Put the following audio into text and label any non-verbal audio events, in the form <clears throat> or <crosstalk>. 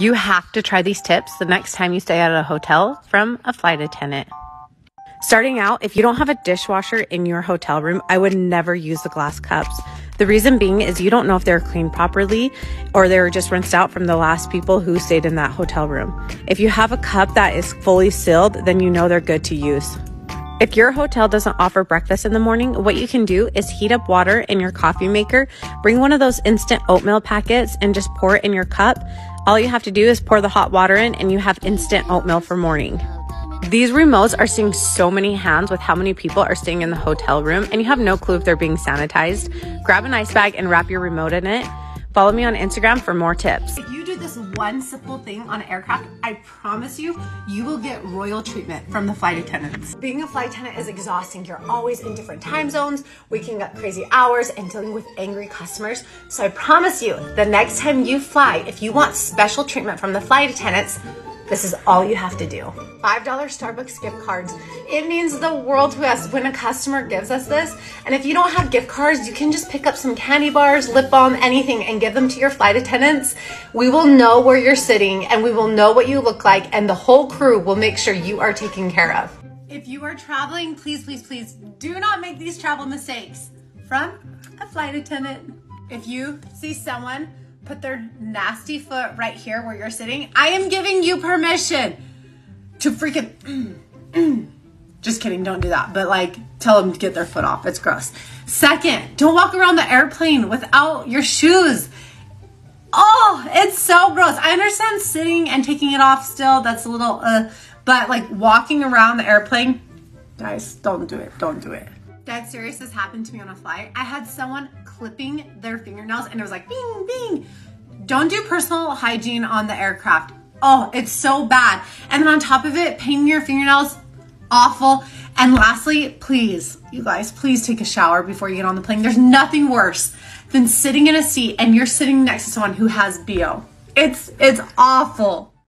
You have to try these tips the next time you stay at a hotel from a flight attendant. Starting out, if you don't have a dishwasher in your hotel room, I would never use the glass cups. The reason being is you don't know if they're cleaned properly or they're just rinsed out from the last people who stayed in that hotel room. If you have a cup that is fully sealed, then you know they're good to use. If your hotel doesn't offer breakfast in the morning, what you can do is heat up water in your coffee maker, bring one of those instant oatmeal packets and just pour it in your cup. All you have to do is pour the hot water in and you have instant oatmeal for morning. These remotes are seeing so many hands with how many people are staying in the hotel room, and you have no clue if they're being sanitized. Grab an ice bag and wrap your remote in it. Follow me on Instagram for more tips. This one simple thing on aircraft, I promise you, you will get royal treatment from the flight attendants. Being a flight attendant is exhausting. You're always in different time zones, waking up crazy hours, and dealing with angry customers. So I promise you, the next time you fly, if you want special treatment from the flight attendants, this is all you have to do. $5 Starbucks gift cards. It means the world to us when a customer gives us this. And if you don't have gift cards, you can just pick up some candy bars, lip balm, anything, and give them to your flight attendants. We will know where you're sitting and we will know what you look like, and the whole crew will make sure you are taken care of. If you are traveling, please, please, please do not make these travel mistakes from a flight attendant. If you see someone put their nasty foot right here where you're sitting, I am giving you permission to freaking. <clears throat> Just kidding, don't do that. But like, tell them to get their foot off. It's gross. Second, don't walk around the airplane without your shoes. Oh, it's so gross. I understand sitting and taking it off still. That's a little, uh, but like walking around the airplane, guys, don't do it. Don't do it. Dead serious, this happened to me on a flight. I had someone clipping their fingernails and it was like bing, bing. Don't do personal hygiene on the aircraft. Oh, it's so bad. And then on top of it, painting your fingernails, awful. And lastly, please, you guys, please take a shower before you get on the plane. There's nothing worse than sitting in a seat and you're sitting next to someone who has BO. It's it's awful.